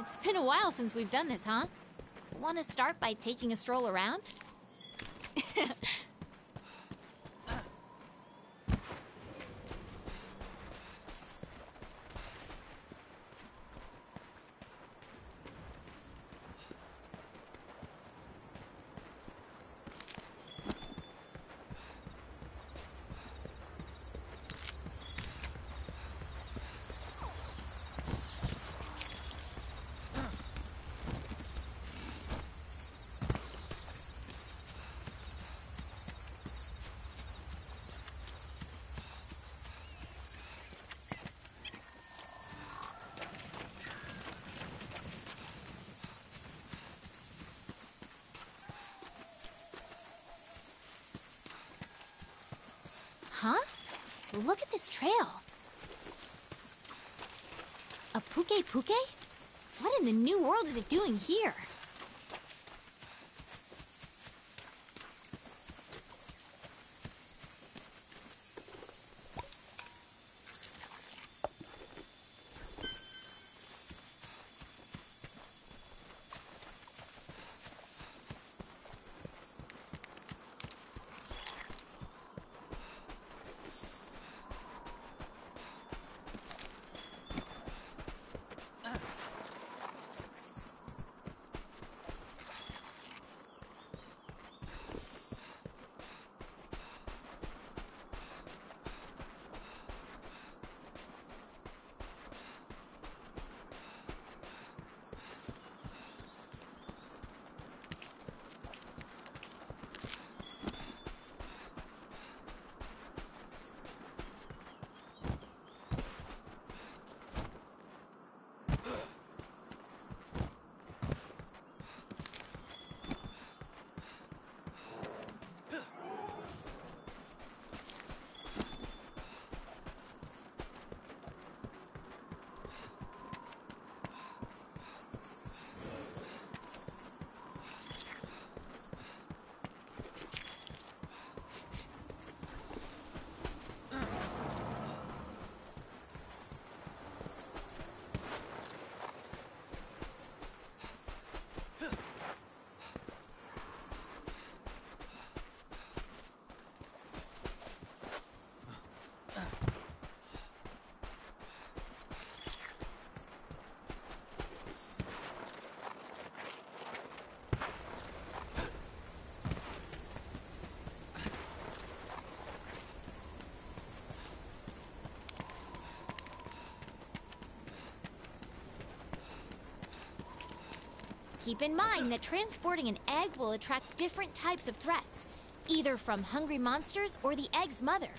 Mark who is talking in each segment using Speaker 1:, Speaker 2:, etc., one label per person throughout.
Speaker 1: It's been a while since we've done this, huh? Want to start by taking a stroll around? Huh? Look at this trail. A Pukei-Pukei? What in the new world is it doing here? Keep in mind that transporting an egg will attract different types of threats, either from hungry monsters or the egg's mother.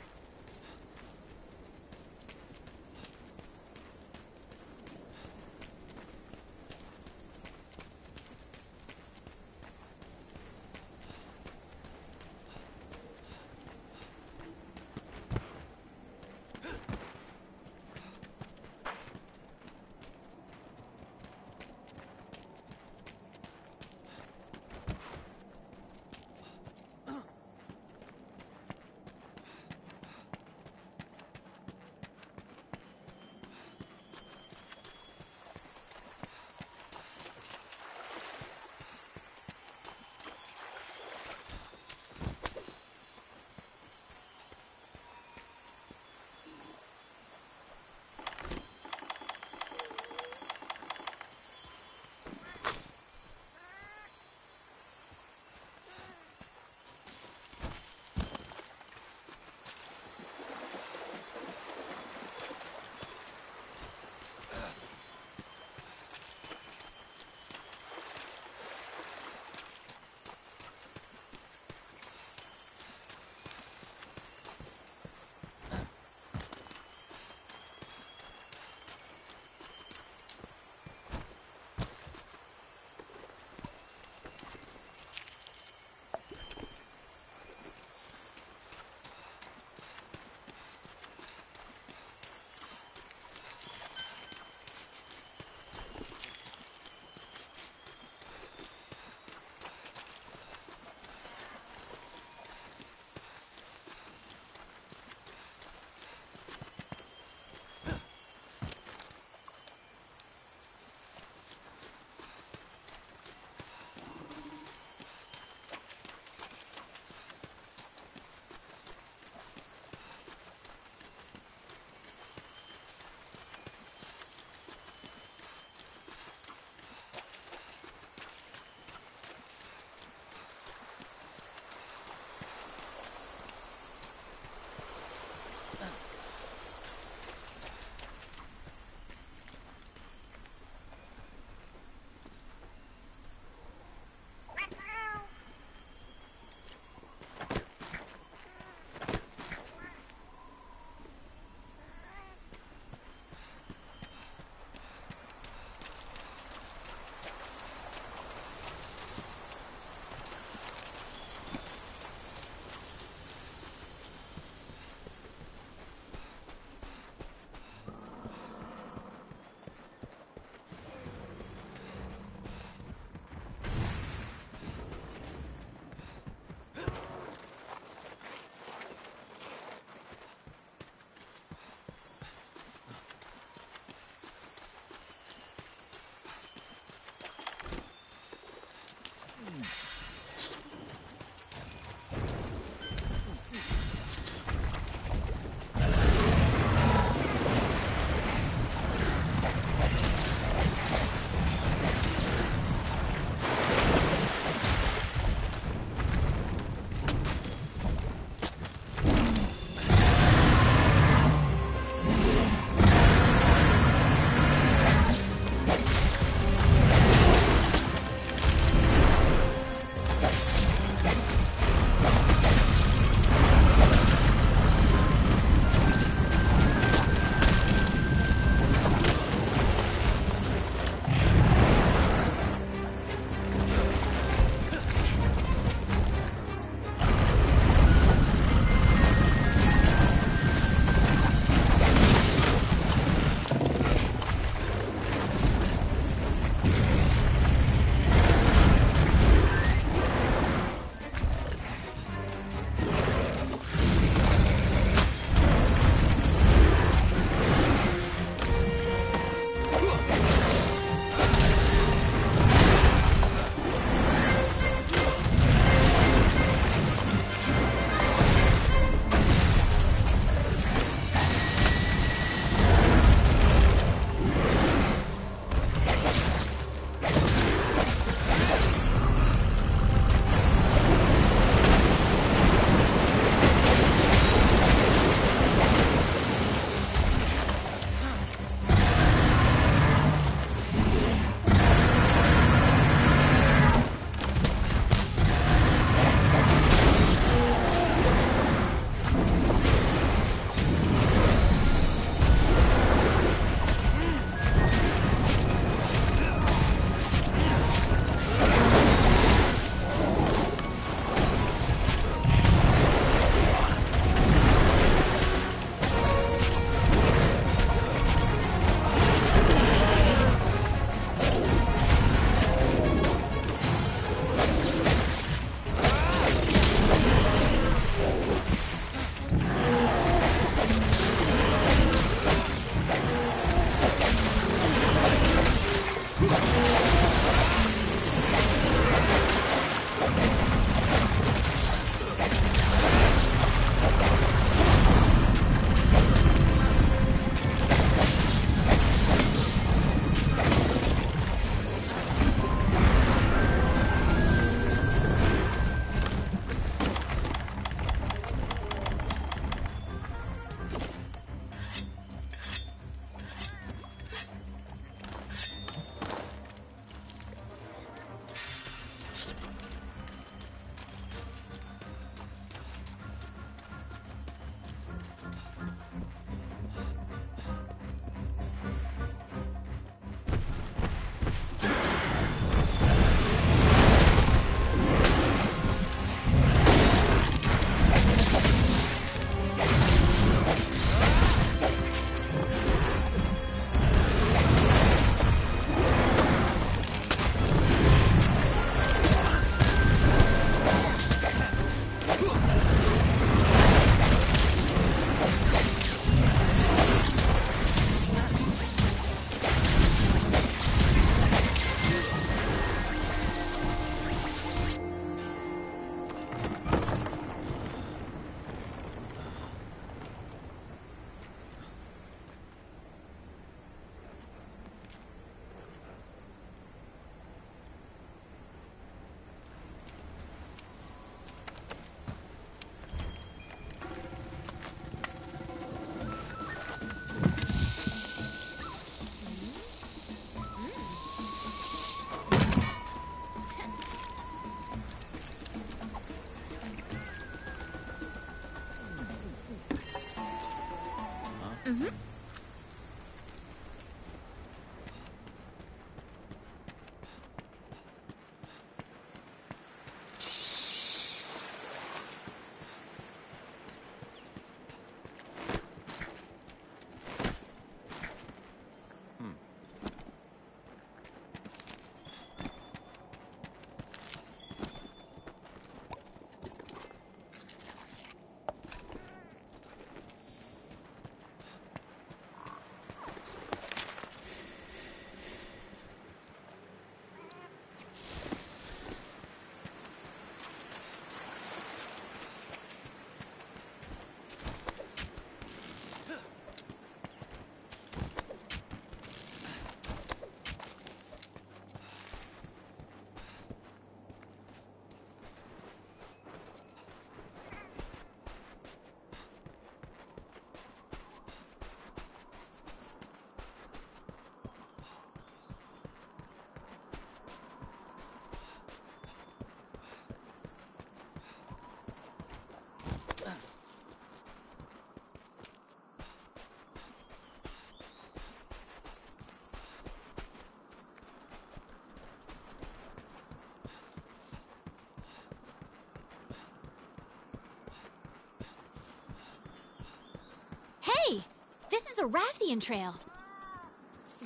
Speaker 1: a Rathian trail.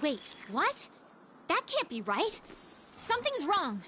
Speaker 1: Wait, what? That can't be right. Something's wrong.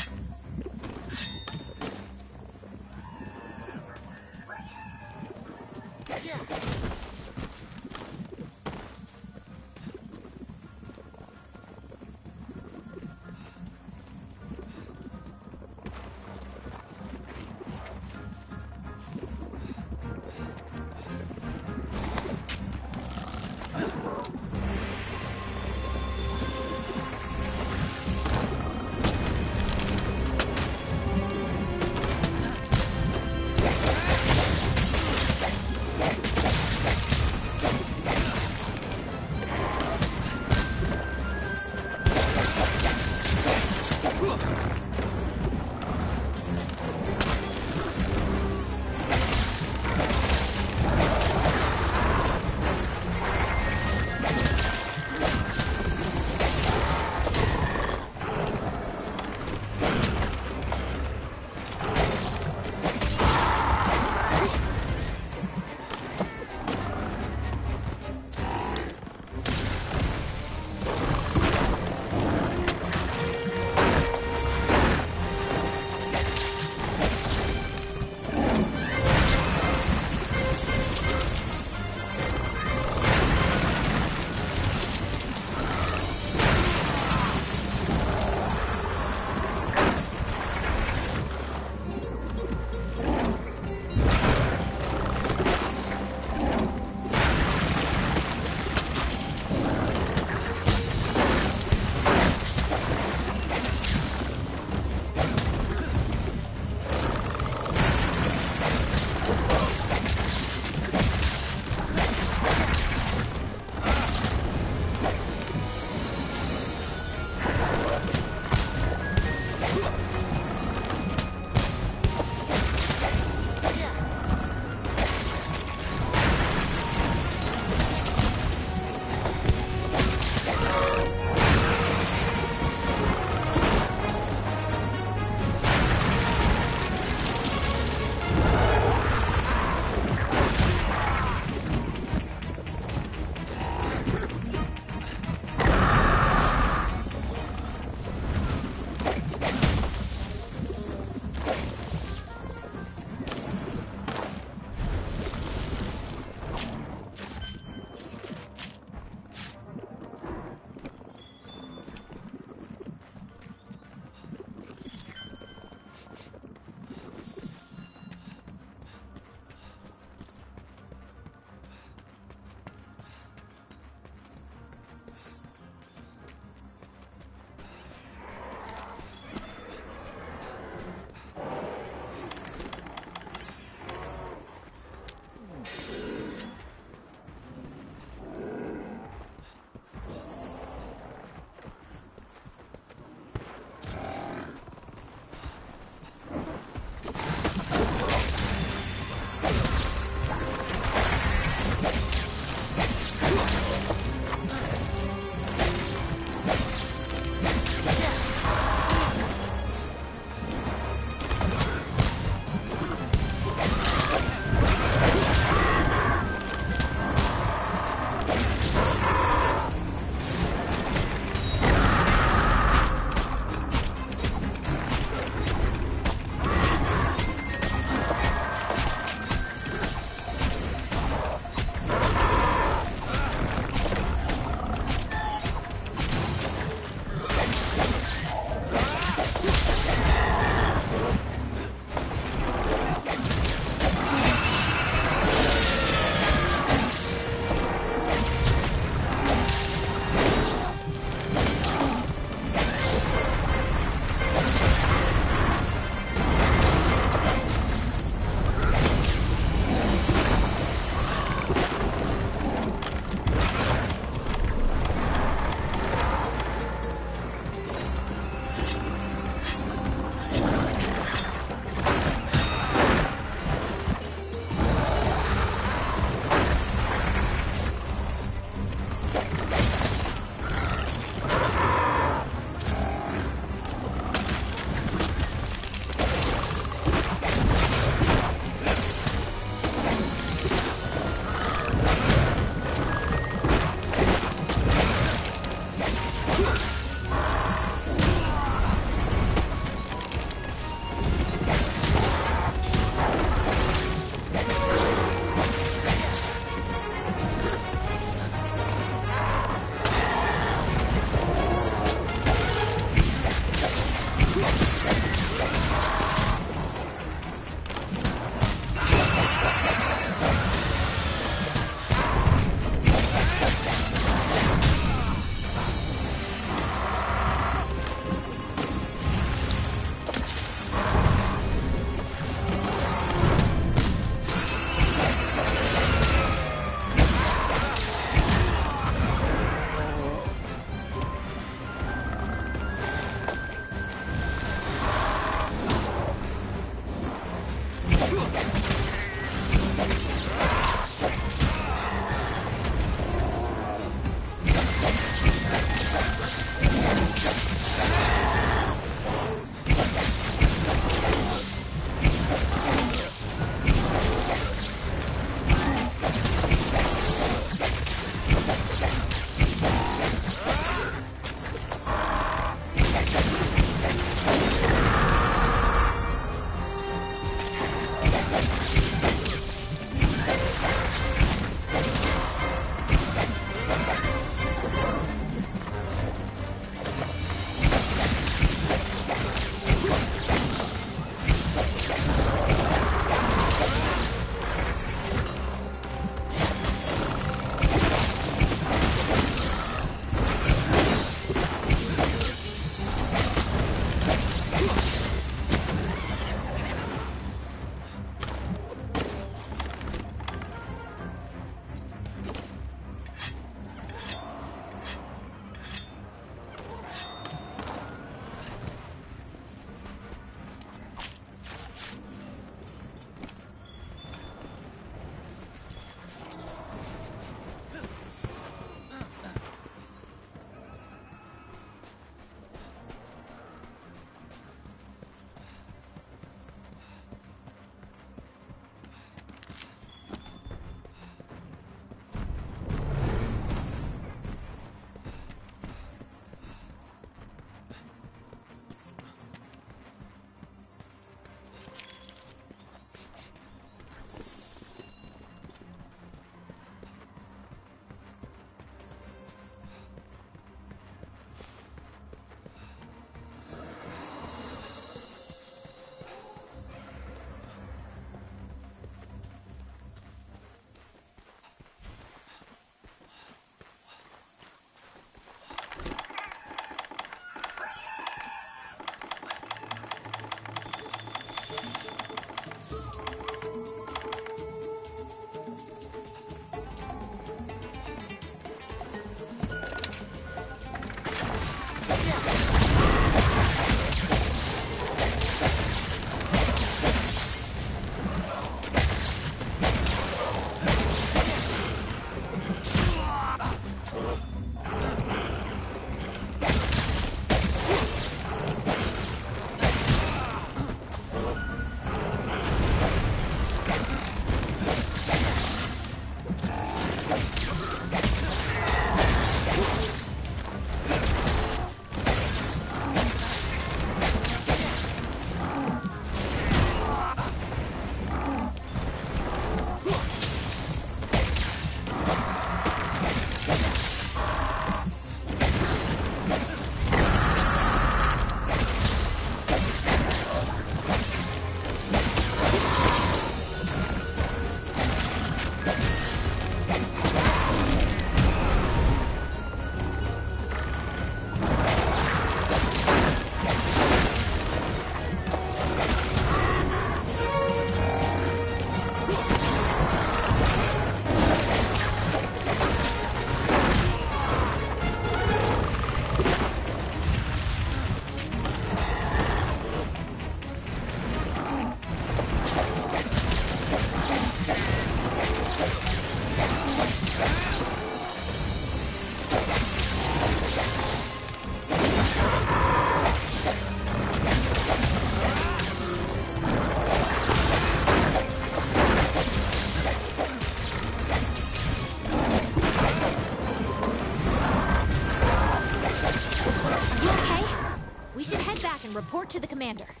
Speaker 1: To the commander.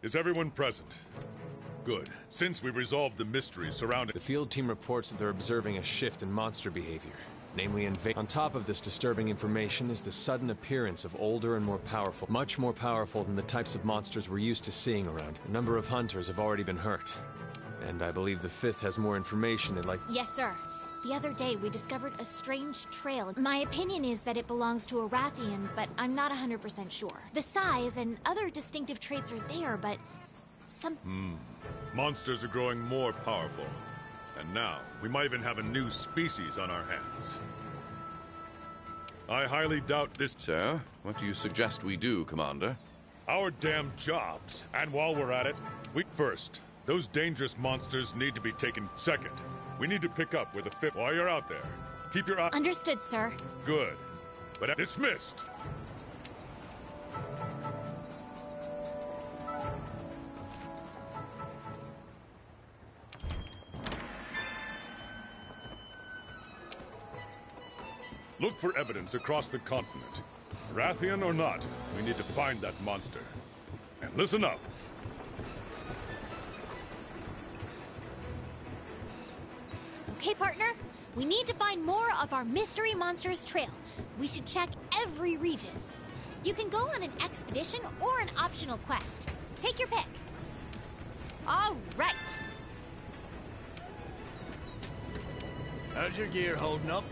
Speaker 2: Is everyone present? Good. Since we resolved the mystery surrounding...
Speaker 3: The field team reports that they're observing a shift in monster behavior, namely inva- On top of this disturbing information is the sudden appearance of older and more powerful, much more powerful than the types of monsters we're used to seeing around. A number of hunters have already been hurt. And I believe the fifth has more information they'd like...
Speaker 1: Yes, sir. The other day, we discovered a strange trail. My opinion is that it belongs to a Rathian, but I'm not 100% sure. The size and other distinctive traits are there, but some. Hmm.
Speaker 2: Monsters are growing more powerful. And now, we might even have a new species on our hands. I highly doubt this...
Speaker 4: Sir, what do you suggest we do, Commander?
Speaker 2: Our damn jobs. And while we're at it, we... First, those dangerous monsters need to be taken second. We need to pick up with the fifth... While you're out there, keep your eye...
Speaker 1: Understood, sir.
Speaker 2: Good. But dismissed. Look for evidence across the continent. Rathian or not, we need to find that monster. And listen up.
Speaker 1: Okay, partner? We need to find more of our Mystery Monsters trail. We should check every region. You can go on an expedition or an optional quest. Take your pick. All right.
Speaker 5: How's your gear holding up?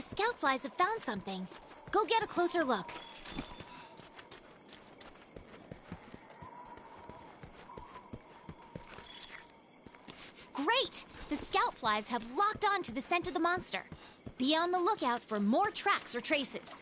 Speaker 1: Scout flies have found something. Go get a closer look. Great! The scout flies have locked on to the scent of the monster. Be on the lookout for more tracks or traces.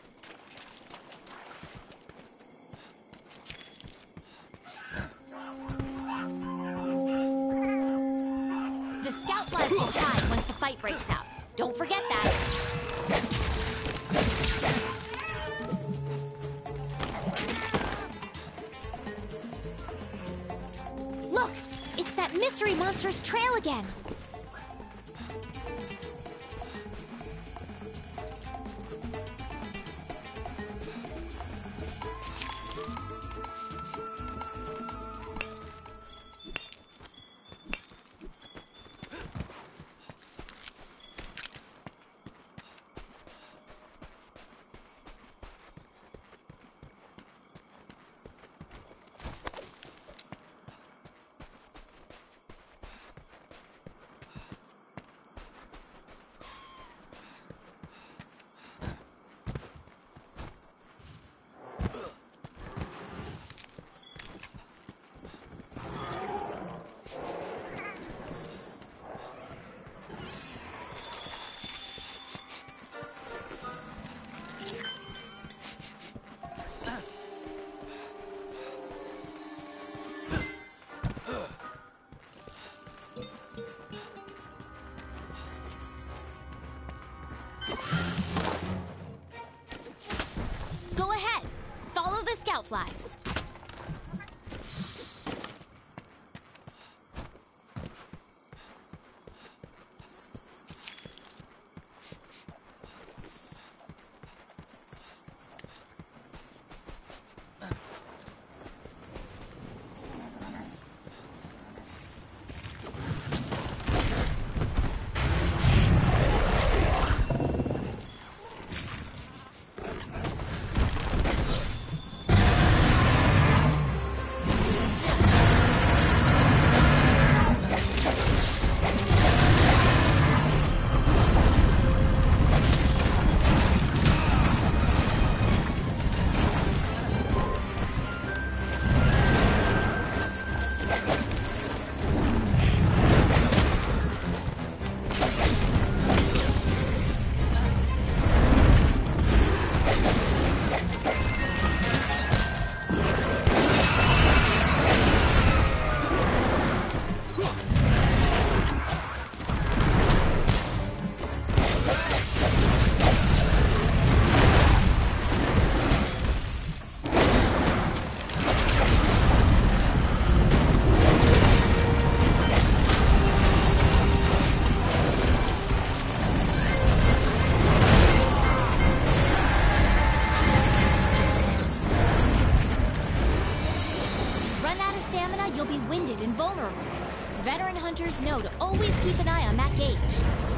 Speaker 1: Flies. Stamina, you'll be winded and vulnerable. Veteran hunters know to always keep an eye on that gauge.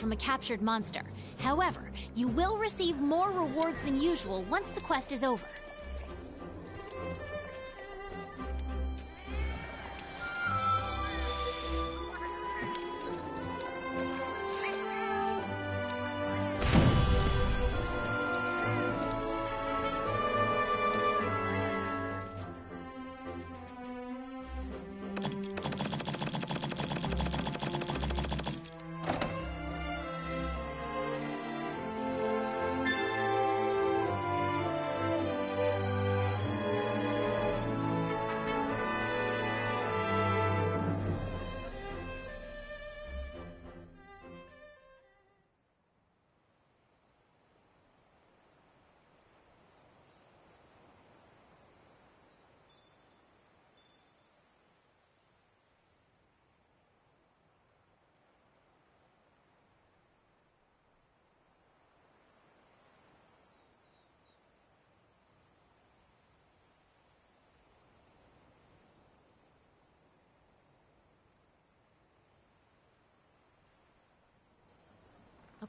Speaker 1: From a captured monster. However, you will receive more rewards than usual once the quest is over.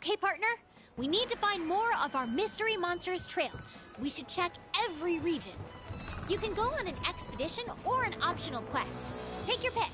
Speaker 1: Okay, partner? We need to find more of our Mystery Monsters trail. We should check every region. You can go on an expedition or an optional quest. Take your pick.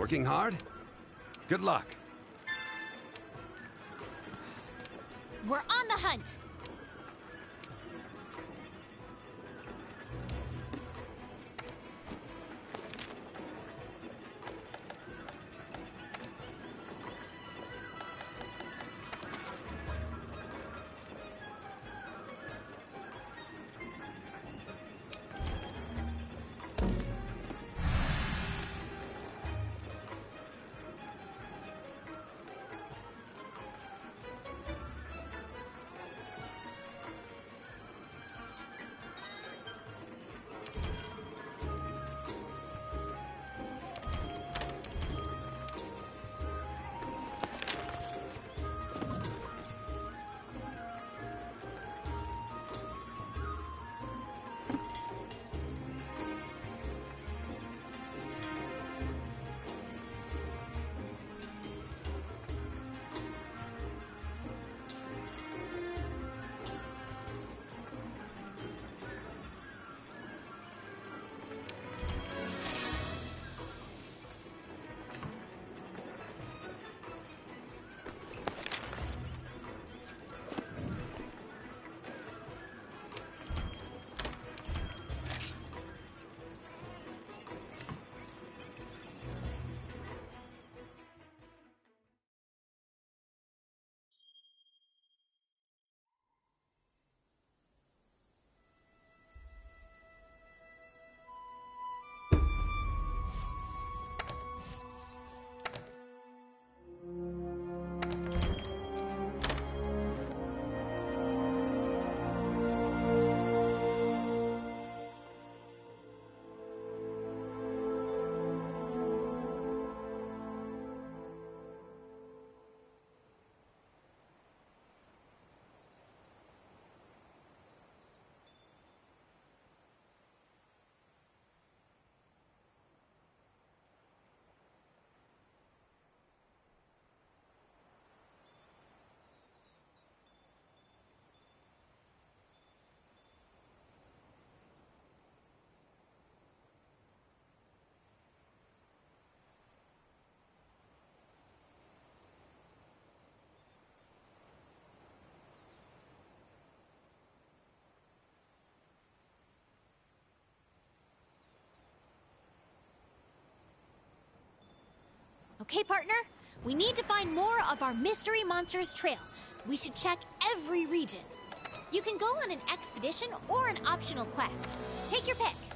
Speaker 6: Working hard? Good luck.
Speaker 1: Okay, partner? We need to find more of our Mystery Monsters trail. We should check every region. You can go on an expedition or an optional quest. Take your pick.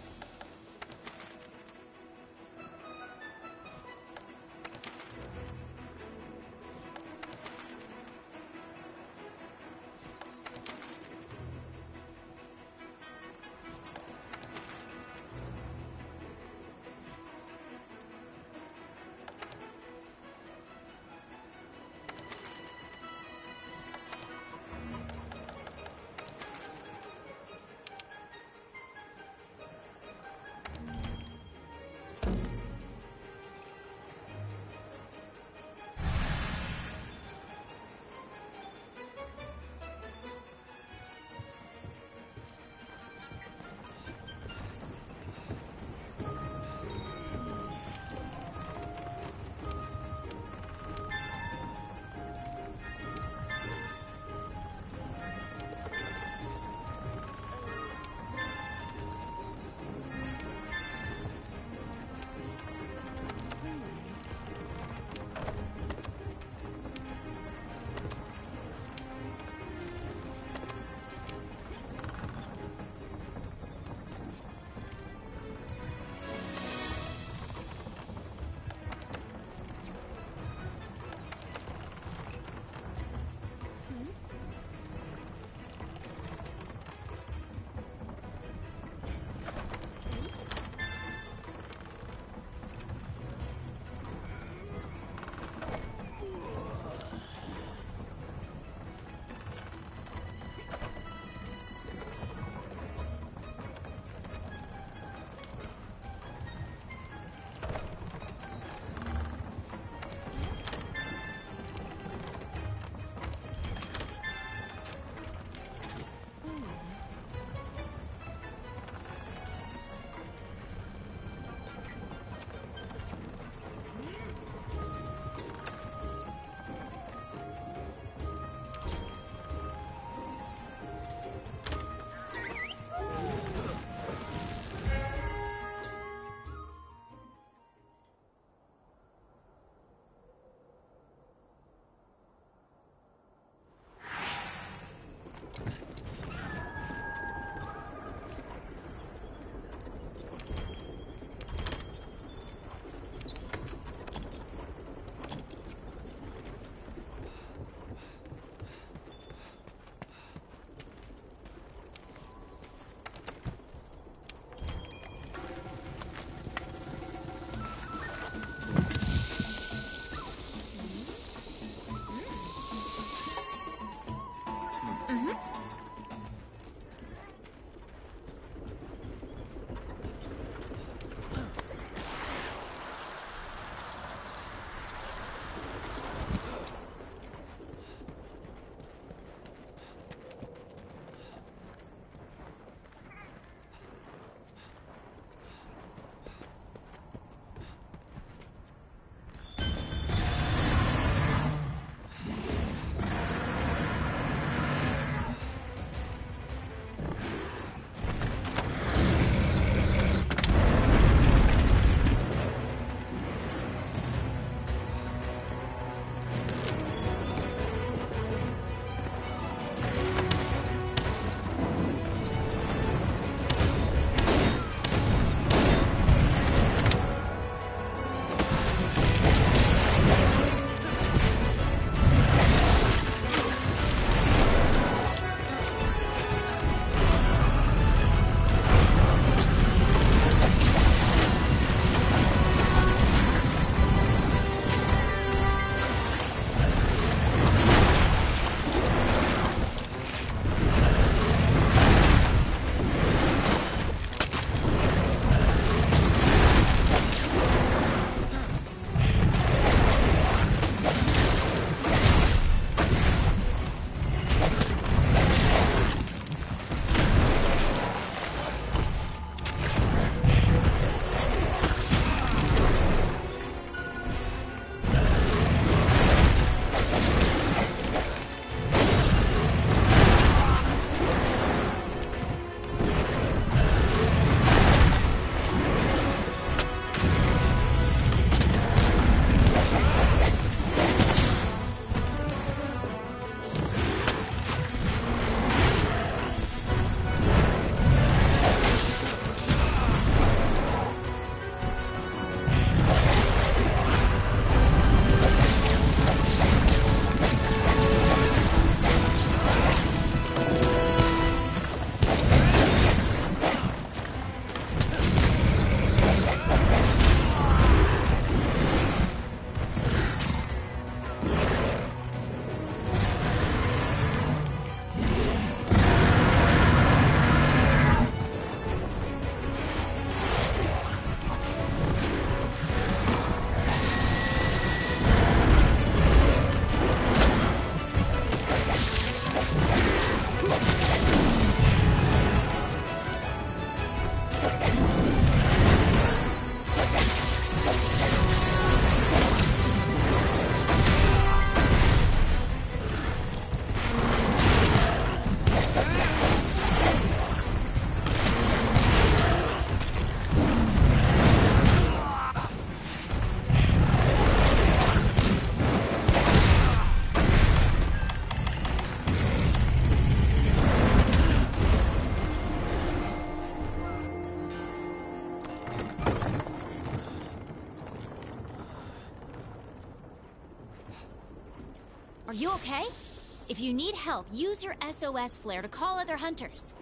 Speaker 1: If you need help, use your SOS flare to call other hunters.